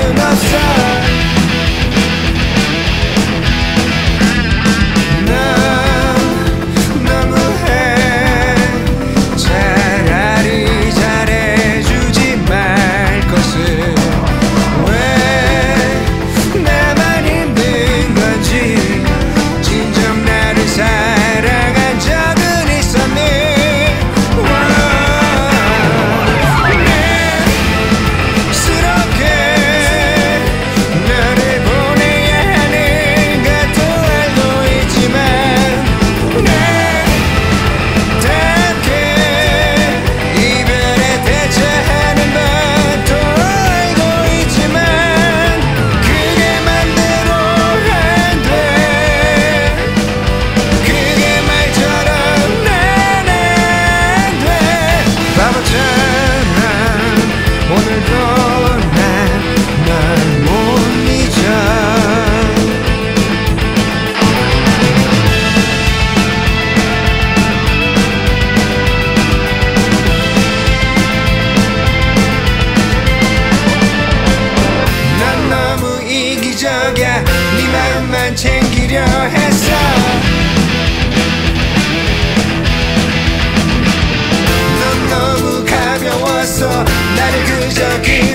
in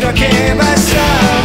I que vas a ver.